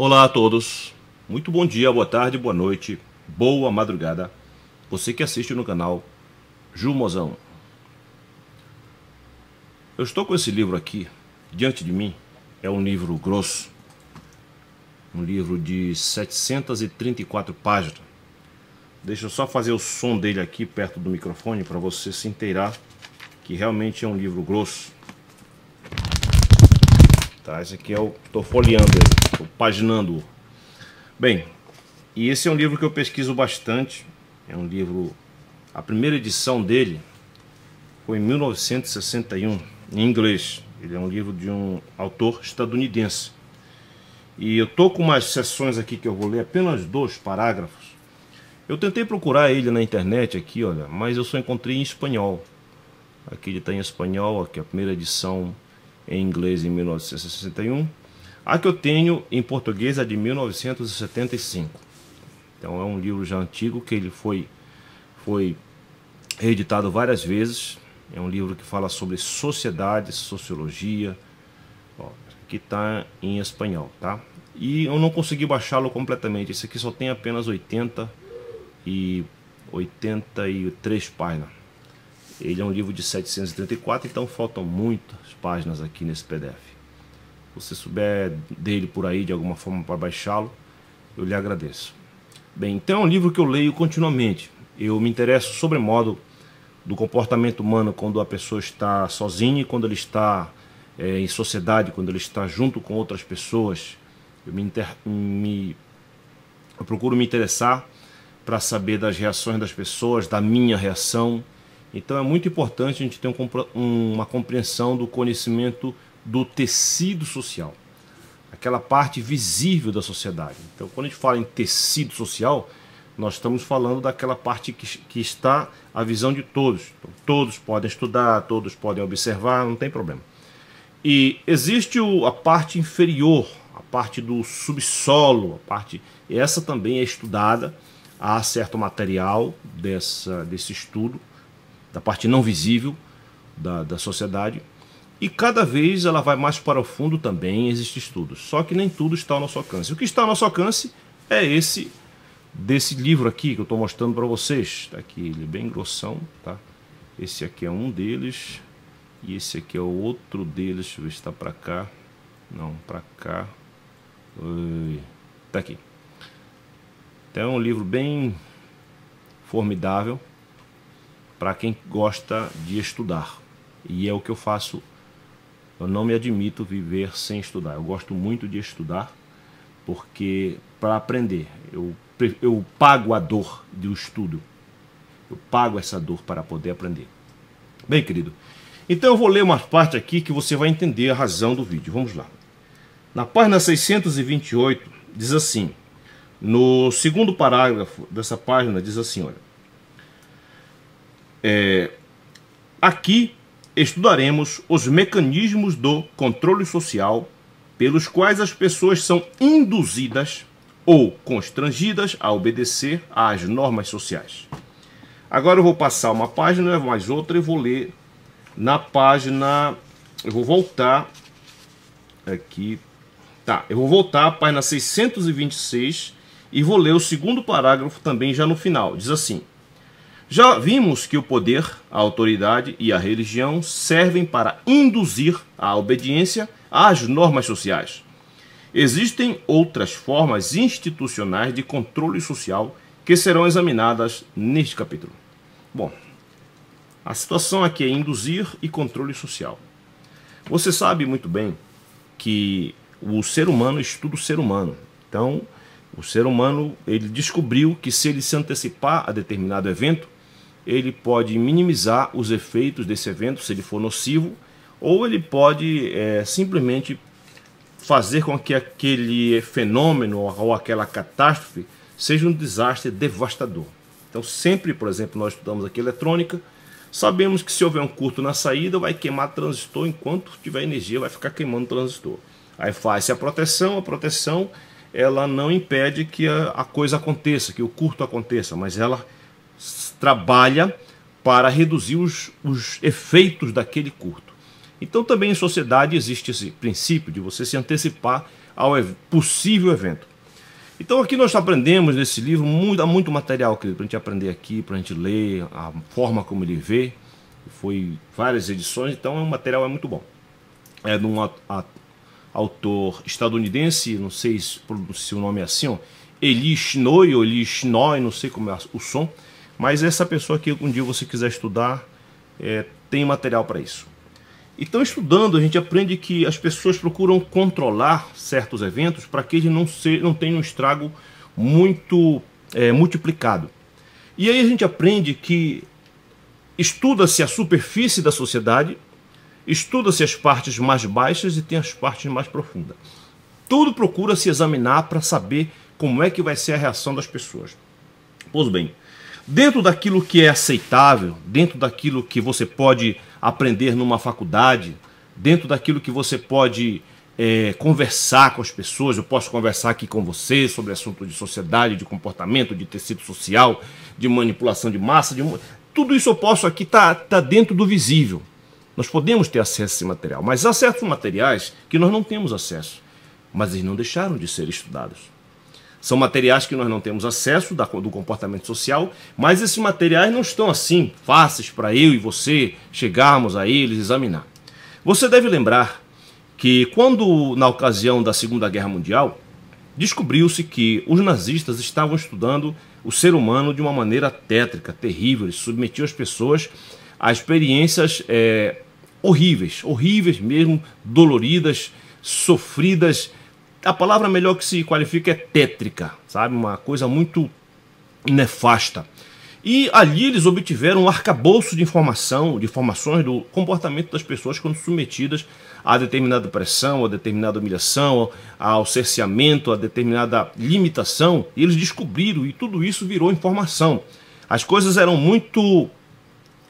Olá a todos, muito bom dia, boa tarde, boa noite, boa madrugada. Você que assiste no canal Jumozão. Eu estou com esse livro aqui diante de mim, é um livro grosso, um livro de 734 páginas. Deixa eu só fazer o som dele aqui perto do microfone para você se inteirar que realmente é um livro grosso. Tá, esse aqui é o. Estou folheando ele, paginando. Bem, e esse é um livro que eu pesquiso bastante. É um livro. A primeira edição dele foi em 1961, em inglês. Ele é um livro de um autor estadunidense. E eu tô com umas sessões aqui que eu vou ler apenas dois parágrafos. Eu tentei procurar ele na internet aqui, olha, mas eu só encontrei em espanhol. Aqui ele está em espanhol, aqui a primeira edição em inglês em 1961. A que eu tenho em português é de 1975. Então é um livro já antigo que ele foi, foi reeditado várias vezes. É um livro que fala sobre sociedade, sociologia. Ó, está em espanhol, tá? E eu não consegui baixá-lo completamente. Esse aqui só tem apenas 80 e 83 páginas. Ele é um livro de 734, então faltam muitas páginas aqui nesse PDF. Se você souber dele por aí de alguma forma para baixá-lo, eu lhe agradeço. Bem, então é um livro que eu leio continuamente. Eu me interesso sobremodo do comportamento humano quando a pessoa está sozinha e quando ele está é, em sociedade, quando ele está junto com outras pessoas. Eu, me, inter... me... eu procuro me interessar para saber das reações das pessoas, da minha reação então é muito importante a gente ter um, uma compreensão do conhecimento do tecido social, aquela parte visível da sociedade. Então, quando a gente fala em tecido social, nós estamos falando daquela parte que, que está a visão de todos. Então, todos podem estudar, todos podem observar, não tem problema. E existe o, a parte inferior, a parte do subsolo, a parte essa também é estudada. Há certo material dessa, desse estudo da parte não visível da, da sociedade. E cada vez ela vai mais para o fundo também, existem estudos. Só que nem tudo está ao nosso alcance. O que está ao nosso alcance é esse desse livro aqui que eu estou mostrando para vocês. Está aqui, ele é bem grossão, tá? Esse aqui é um deles. E esse aqui é o outro deles. Deixa eu ver se está para cá. Não, para cá. Está aqui. Então é um livro bem formidável para quem gosta de estudar. E é o que eu faço. Eu não me admito viver sem estudar. Eu gosto muito de estudar, porque para aprender, eu, eu pago a dor do estudo. Eu pago essa dor para poder aprender. Bem, querido, então eu vou ler uma parte aqui que você vai entender a razão do vídeo. Vamos lá. Na página 628, diz assim: no segundo parágrafo dessa página, diz assim: olha. É, aqui estudaremos os mecanismos do controle social pelos quais as pessoas são induzidas ou constrangidas a obedecer às normas sociais. Agora eu vou passar uma página, mais outra e vou ler na página. Eu vou voltar aqui. Tá, eu vou voltar à página 626 e vou ler o segundo parágrafo também já no final. Diz assim: já vimos que o poder, a autoridade e a religião servem para induzir a obediência às normas sociais. Existem outras formas institucionais de controle social que serão examinadas neste capítulo. Bom, a situação aqui é induzir e controle social. Você sabe muito bem que o ser humano estuda o ser humano. Então, o ser humano ele descobriu que se ele se antecipar a determinado evento, ele pode minimizar os efeitos desse evento, se ele for nocivo, ou ele pode é, simplesmente fazer com que aquele fenômeno ou aquela catástrofe seja um desastre devastador. Então, sempre, por exemplo, nós estudamos aqui eletrônica, sabemos que se houver um curto na saída, vai queimar transistor, enquanto tiver energia, vai ficar queimando transistor. Aí faz-se a proteção, a proteção ela não impede que a, a coisa aconteça, que o curto aconteça, mas ela trabalha para reduzir os, os efeitos daquele curto. Então também em sociedade existe esse princípio de você se antecipar ao possível evento. Então aqui nós aprendemos nesse livro muito, muito material para a gente aprender aqui, para a gente ler, a forma como ele vê. Foi várias edições, então o material é muito bom. É de um autor estadunidense, não sei se, se o nome é assim, Eli Shnoi ou Eli Shnoi, não sei como é o som, mas essa pessoa que um dia você quiser estudar, é, tem material para isso. Então, estudando, a gente aprende que as pessoas procuram controlar certos eventos para que eles não, se, não tenham um estrago muito é, multiplicado. E aí a gente aprende que estuda-se a superfície da sociedade, estuda-se as partes mais baixas e tem as partes mais profundas. Tudo procura se examinar para saber como é que vai ser a reação das pessoas. Pois bem, dentro daquilo que é aceitável, dentro daquilo que você pode aprender numa faculdade, dentro daquilo que você pode é, conversar com as pessoas. Eu posso conversar aqui com você sobre assunto de sociedade, de comportamento, de tecido social, de manipulação de massa. De... Tudo isso eu posso aqui tá, tá dentro do visível. Nós podemos ter acesso a esse material, mas há certos materiais que nós não temos acesso, mas eles não deixaram de ser estudados. São materiais que nós não temos acesso da, do comportamento social, mas esses materiais não estão assim fáceis para eu e você chegarmos a eles, examinar. Você deve lembrar que quando, na ocasião da Segunda Guerra Mundial, descobriu-se que os nazistas estavam estudando o ser humano de uma maneira tétrica, terrível, eles submetiam as pessoas a experiências é, horríveis, horríveis mesmo, doloridas, sofridas, a palavra melhor que se qualifica é tétrica, sabe? Uma coisa muito nefasta. E ali eles obtiveram um arcabouço de informação, de informações do comportamento das pessoas quando submetidas a determinada pressão, a determinada humilhação, ao cerceamento, a determinada limitação. E eles descobriram e tudo isso virou informação. As coisas eram muito.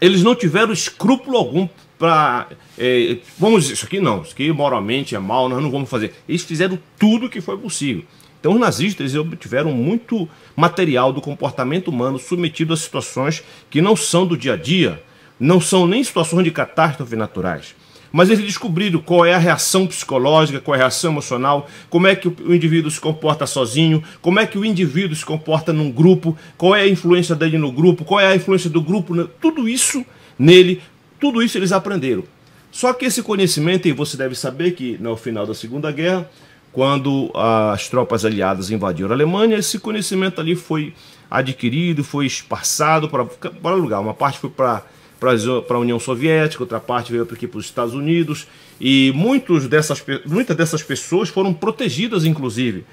Eles não tiveram escrúpulo algum para. É, vamos isso aqui não, isso aqui moralmente é mal, nós não vamos fazer. Eles fizeram tudo o que foi possível. Então os nazistas obtiveram muito material do comportamento humano submetido a situações que não são do dia a dia, não são nem situações de catástrofe naturais. Mas eles descobriram qual é a reação psicológica, qual é a reação emocional, como é que o indivíduo se comporta sozinho, como é que o indivíduo se comporta num grupo, qual é a influência dele no grupo, qual é a influência do grupo, tudo isso nele tudo isso eles aprenderam. Só que esse conhecimento, e você deve saber que no final da Segunda Guerra, quando as tropas aliadas invadiram a Alemanha, esse conhecimento ali foi adquirido, foi espaçado para, lugar. Uma parte foi para para a União Soviética, outra parte veio aqui para os Estados Unidos, e muitos dessas, muitas dessas pessoas foram protegidas, inclusive.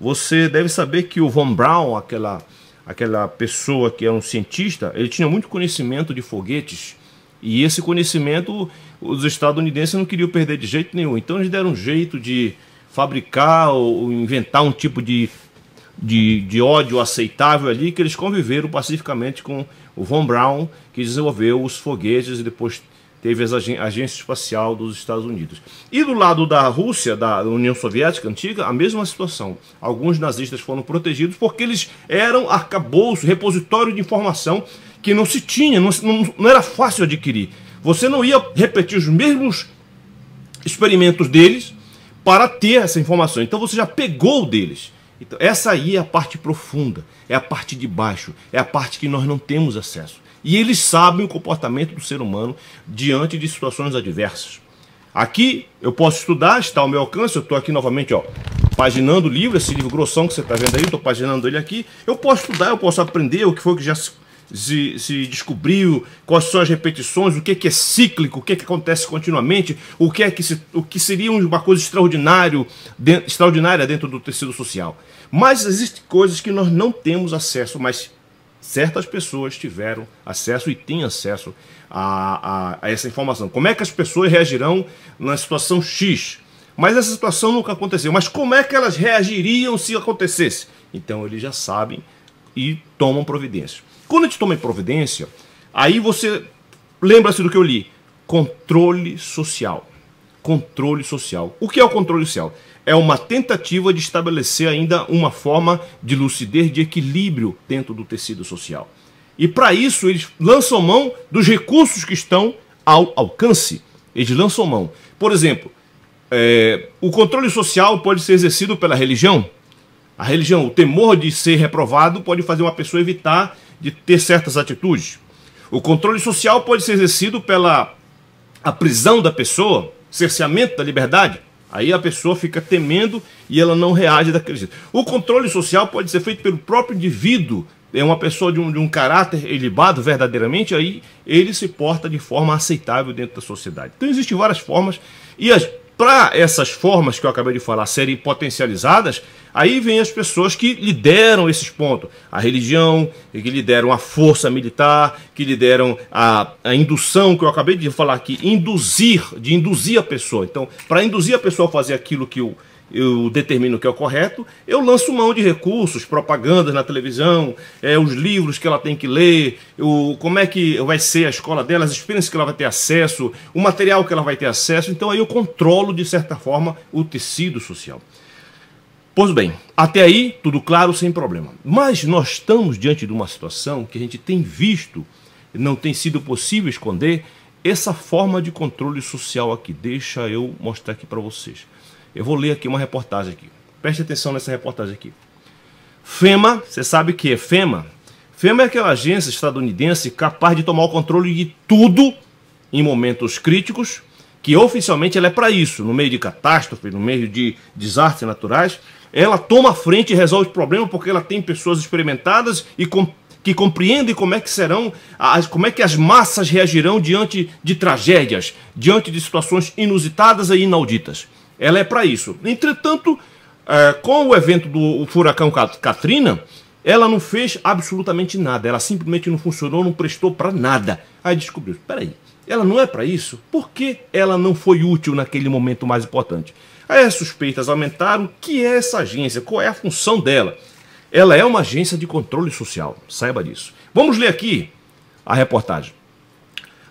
Você deve saber que o Von Braun, aquela, aquela pessoa que era um cientista, ele tinha muito conhecimento de foguetes e esse conhecimento os estadunidenses não queriam perder de jeito nenhum. Então eles deram um jeito de fabricar ou inventar um tipo de, de, de ódio aceitável ali que eles conviveram pacificamente com o Von Braun, que desenvolveu os foguetes e depois teve a agência espacial dos Estados Unidos. E do lado da Rússia, da União Soviética antiga, a mesma situação. Alguns nazistas foram protegidos porque eles eram arcabouço, repositório de informação que não se tinha, não, não, era fácil adquirir. Você não ia repetir os mesmos experimentos deles para ter essa informação. Então você já pegou deles. Então, essa aí é a parte profunda, é a parte de baixo, é a parte que nós não temos acesso. E eles sabem o comportamento do ser humano diante de situações adversas. Aqui eu posso estudar, está ao meu alcance, eu estou aqui novamente, ó, paginando o livro, esse livro grossão que você está vendo aí, estou paginando ele aqui. Eu posso estudar, eu posso aprender o que foi que já se, se descobriu, quais são as repetições, o que, que é cíclico, o que, que acontece continuamente, o que é que se, o que seria uma coisa extraordinário, de, extraordinária dentro do tecido social. Mas existem coisas que nós não temos acesso, mas certas pessoas tiveram acesso e têm acesso a, a, a essa informação. Como é que as pessoas reagirão na situação X? Mas essa situação nunca aconteceu. Mas como é que elas reagiriam se acontecesse? Então eles já sabem e tomam providências. Quando a gente toma providência, aí você lembra-se do que eu li: controle social. Controle social. O que é o controle social? É uma tentativa de estabelecer ainda uma forma de lucidez, de equilíbrio dentro do tecido social. E para isso eles lançam mão dos recursos que estão ao alcance. Eles lançam mão. Por exemplo, é, o controle social pode ser exercido pela religião. A religião, o temor de ser reprovado pode fazer uma pessoa evitar de ter certas atitudes. O controle social pode ser exercido pela a prisão da pessoa, cerceamento da liberdade. Aí a pessoa fica temendo e ela não reage daquele jeito. O controle social pode ser feito pelo próprio indivíduo. É uma pessoa de um, de um caráter elevado verdadeiramente, aí ele se porta de forma aceitável dentro da sociedade. Então existem várias formas e as para essas formas que eu acabei de falar serem potencializadas, aí vem as pessoas que lideram esses pontos. A religião, que lideram a força militar, que lideram a, a indução, que eu acabei de falar aqui, induzir, de induzir a pessoa. Então, para induzir a pessoa a fazer aquilo que o eu determino que é o correto, eu lanço mão de recursos, propagandas na televisão, é, os livros que ela tem que ler, o, como é que vai ser a escola dela, as experiências que ela vai ter acesso, o material que ela vai ter acesso. Então aí eu controlo, de certa forma, o tecido social. Pois bem, até aí tudo claro, sem problema. Mas nós estamos diante de uma situação que a gente tem visto, não tem sido possível esconder, essa forma de controle social aqui. Deixa eu mostrar aqui para vocês. Eu vou ler aqui uma reportagem aqui. Preste atenção nessa reportagem aqui. FEMA, você sabe o que é FEMA? FEMA é aquela agência estadunidense capaz de tomar o controle de tudo em momentos críticos, que oficialmente ela é para isso, no meio de catástrofe, no meio de desastres naturais, ela toma a frente e resolve o problema porque ela tem pessoas experimentadas e com, que compreendem como é que serão, as, como é que as massas reagirão diante de tragédias, diante de situações inusitadas e inauditas ela é para isso. Entretanto, é, com o evento do furacão Katrina, ela não fez absolutamente nada. Ela simplesmente não funcionou, não prestou para nada. Aí descobriu, peraí, ela não é para isso? Por que ela não foi útil naquele momento mais importante? Aí as suspeitas aumentaram. O que é essa agência? Qual é a função dela? Ela é uma agência de controle social, saiba disso. Vamos ler aqui a reportagem.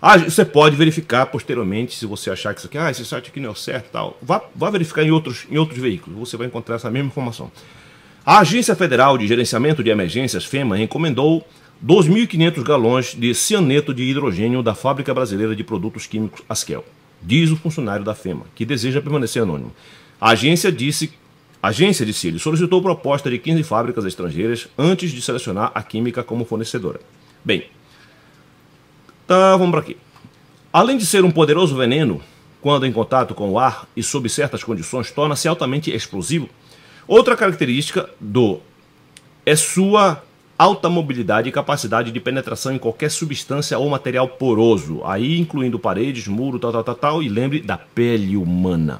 Ah, você pode verificar posteriormente, se você achar que isso aqui, ah, esse site aqui não é certo tal. Vá, vá verificar em outros, em outros veículos, você vai encontrar essa mesma informação. A Agência Federal de Gerenciamento de Emergências, FEMA, encomendou 2.500 galões de cianeto de hidrogênio da Fábrica Brasileira de Produtos Químicos Askel, diz o funcionário da FEMA, que deseja permanecer anônimo. A agência disse, a agência disse ele, solicitou proposta de 15 fábricas estrangeiras antes de selecionar a química como fornecedora. Bem, então vamos para aqui. Além de ser um poderoso veneno, quando em contato com o ar e sob certas condições torna-se altamente explosivo, outra característica do é sua alta mobilidade e capacidade de penetração em qualquer substância ou material poroso, aí incluindo paredes, muro, tal, tal, tal, tal, e lembre da pele humana.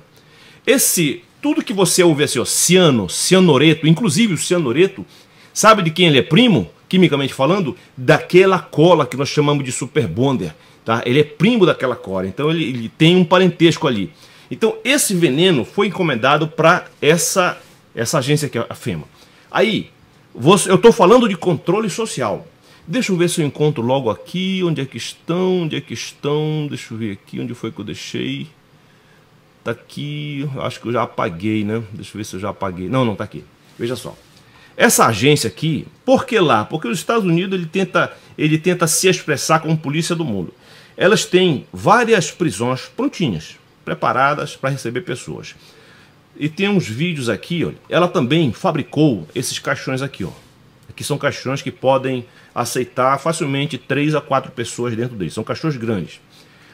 Esse, tudo que você ouve assim, ó, ciano, cianoreto, inclusive o cianoreto, sabe de quem ele é primo? Quimicamente falando, daquela cola que nós chamamos de super bonder. Tá? Ele é primo daquela cola, então ele, ele tem um parentesco ali. Então esse veneno foi encomendado para essa, essa agência que é a FEMA. Aí, você, eu estou falando de controle social. Deixa eu ver se eu encontro logo aqui, onde é que estão, onde é que estão, deixa eu ver aqui, onde foi que eu deixei. Tá aqui, acho que eu já apaguei, né? Deixa eu ver se eu já apaguei. Não, não, tá aqui. Veja só. Essa agência aqui, por que lá? Porque os Estados Unidos ele tenta, ele tenta se expressar como polícia do mundo. Elas têm várias prisões prontinhas, preparadas para receber pessoas. E tem uns vídeos aqui, ó. Ela também fabricou esses caixões aqui, ó. Que são caixões que podem aceitar facilmente três a quatro pessoas dentro deles. São caixões grandes.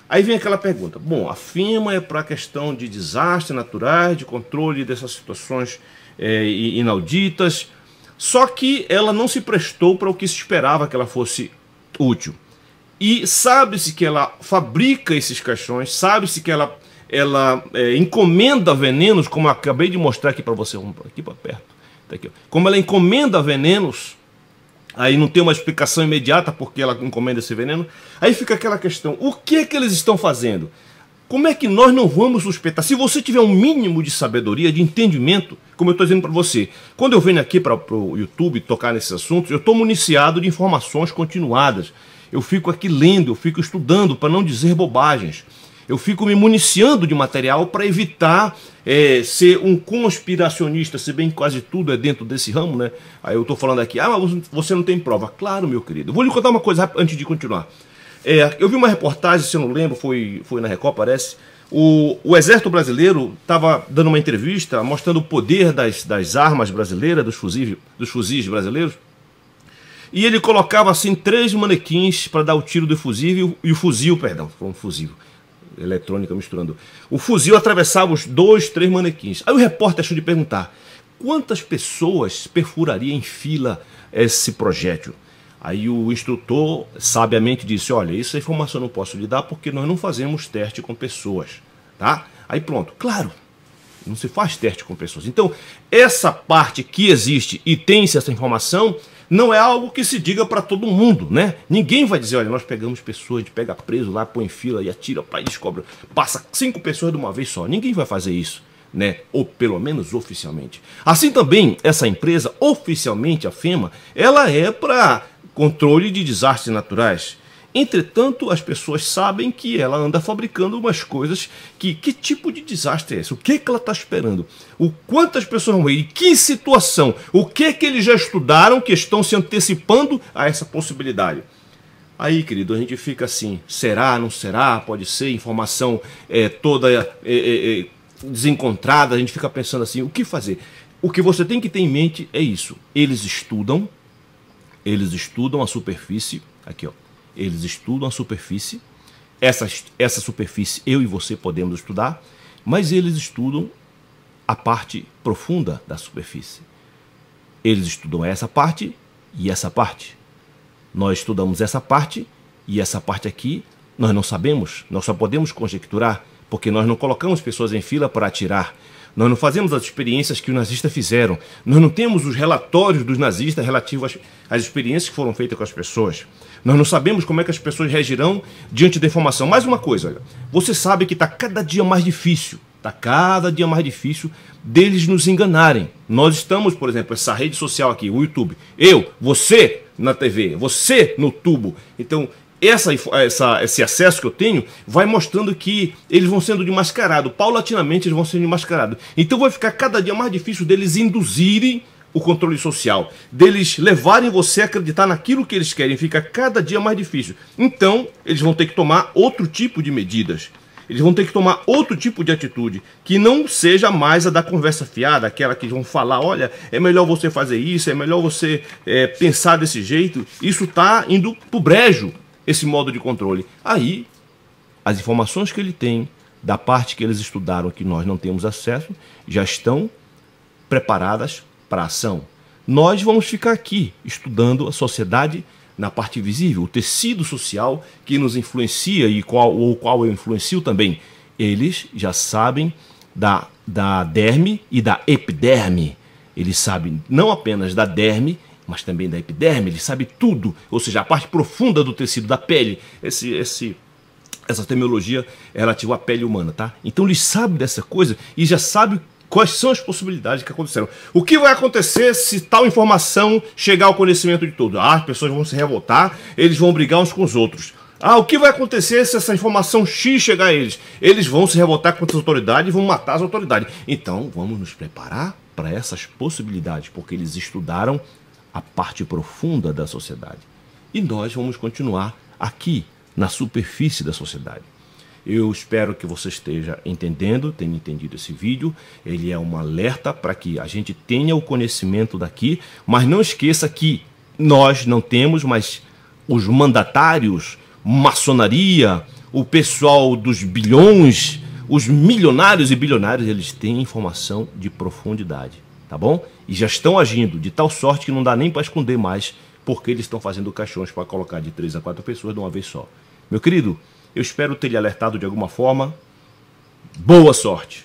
Aí vem aquela pergunta: bom, a FIMA é para a questão de desastres naturais, de controle dessas situações é, inauditas. Só que ela não se prestou para o que se esperava que ela fosse útil. E sabe-se que ela fabrica esses caixões, sabe-se que ela, ela é, encomenda venenos, como acabei de mostrar aqui para você, vamos aqui para perto. Tá aqui, como ela encomenda venenos, aí não tem uma explicação imediata porque ela encomenda esse veneno, aí fica aquela questão: o que é que eles estão fazendo? Como é que nós não vamos suspeitar? Se você tiver um mínimo de sabedoria, de entendimento, como eu estou dizendo para você, quando eu venho aqui para o YouTube tocar nesses assuntos, eu estou municiado de informações continuadas. Eu fico aqui lendo, eu fico estudando para não dizer bobagens. Eu fico me municiando de material para evitar é, ser um conspiracionista, se bem que quase tudo é dentro desse ramo, né? Aí eu estou falando aqui, ah, mas você não tem prova. Claro, meu querido. Vou lhe contar uma coisa antes de continuar. É, eu vi uma reportagem, se eu não lembro, foi, foi na Record, parece. O, o Exército Brasileiro estava dando uma entrevista mostrando o poder das, das armas brasileiras, dos fuzis, dos fuzis brasileiros. E ele colocava assim três manequins para dar o tiro do fuzil e o fuzil, perdão, foi um fuzil eletrônica misturando. O fuzil atravessava os dois, três manequins. Aí o repórter achou de perguntar: quantas pessoas perfuraria em fila esse projétil? Aí o instrutor sabiamente disse: Olha, essa informação eu não posso lhe dar porque nós não fazemos teste com pessoas. Tá? Aí pronto, claro, não se faz teste com pessoas. Então, essa parte que existe e tem-se essa informação não é algo que se diga para todo mundo, né? Ninguém vai dizer, olha, nós pegamos pessoas, de pega preso lá, põe fila e atira para descobre, passa cinco pessoas de uma vez só. Ninguém vai fazer isso, né? Ou pelo menos oficialmente. Assim também, essa empresa, oficialmente a FEMA, ela é para controle de desastres naturais. Entretanto, as pessoas sabem que ela anda fabricando umas coisas que que tipo de desastre é esse? O que, que ela está esperando? O quantas pessoas vão morrer? Que situação? O que que eles já estudaram que estão se antecipando a essa possibilidade? Aí, querido, a gente fica assim: será, não será? Pode ser informação é, toda é, é, é, desencontrada. A gente fica pensando assim: o que fazer? O que você tem que ter em mente é isso. Eles estudam, eles estudam a superfície. Aqui, ó eles estudam a superfície, essa, essa superfície eu e você podemos estudar, mas eles estudam a parte profunda da superfície. Eles estudam essa parte e essa parte. Nós estudamos essa parte e essa parte aqui nós não sabemos, nós só podemos conjecturar, porque nós não colocamos pessoas em fila para atirar. Nós não fazemos as experiências que os nazistas fizeram. Nós não temos os relatórios dos nazistas relativos às, experiências que foram feitas com as pessoas. Nós não sabemos como é que as pessoas reagirão diante da informação. Mais uma coisa, você sabe que está cada dia mais difícil, está cada dia mais difícil deles nos enganarem. Nós estamos, por exemplo, essa rede social aqui, o YouTube. Eu, você na TV, você no tubo. Então, essa, essa, esse acesso que eu tenho vai mostrando que eles vão sendo desmascarados. Paulatinamente eles vão sendo desmascarados. Então vai ficar cada dia mais difícil deles induzirem o controle social, deles levarem você a acreditar naquilo que eles querem, fica cada dia mais difícil. Então, eles vão ter que tomar outro tipo de medidas. Eles vão ter que tomar outro tipo de atitude, que não seja mais a da conversa fiada, aquela que vão falar, olha, é melhor você fazer isso, é melhor você é, pensar desse jeito. Isso está indo pro brejo, esse modo de controle. Aí, as informações que ele tem, da parte que eles estudaram, que nós não temos acesso, já estão preparadas para a ação. Nós vamos ficar aqui estudando a sociedade na parte visível, o tecido social que nos influencia e qual, ou qual eu influencio também. Eles já sabem da, da derme e da epiderme. Eles sabem não apenas da derme, mas também da epiderme. Eles sabem tudo, ou seja, a parte profunda do tecido da pele. Esse, esse, essa terminologia é relativa à pele humana, tá? Então eles sabem dessa coisa e já sabem Quais são as possibilidades que aconteceram? O que vai acontecer se tal informação chegar ao conhecimento de todos? Ah, as pessoas vão se revoltar, eles vão brigar uns com os outros. Ah, o que vai acontecer se essa informação X chegar a eles? Eles vão se revoltar contra as autoridades e vão matar as autoridades. Então, vamos nos preparar para essas possibilidades, porque eles estudaram a parte profunda da sociedade. E nós vamos continuar aqui, na superfície da sociedade. Eu espero que você esteja entendendo, tenha entendido esse vídeo. Ele é um alerta para que a gente tenha o conhecimento daqui, mas não esqueça que nós não temos, mas os mandatários, maçonaria, o pessoal dos bilhões, os milionários e bilionários, eles têm informação de profundidade, tá bom? E já estão agindo de tal sorte que não dá nem para esconder mais, porque eles estão fazendo caixões para colocar de três a quatro pessoas de uma vez só. Meu querido, eu espero ter lhe alertado de alguma forma. Boa sorte!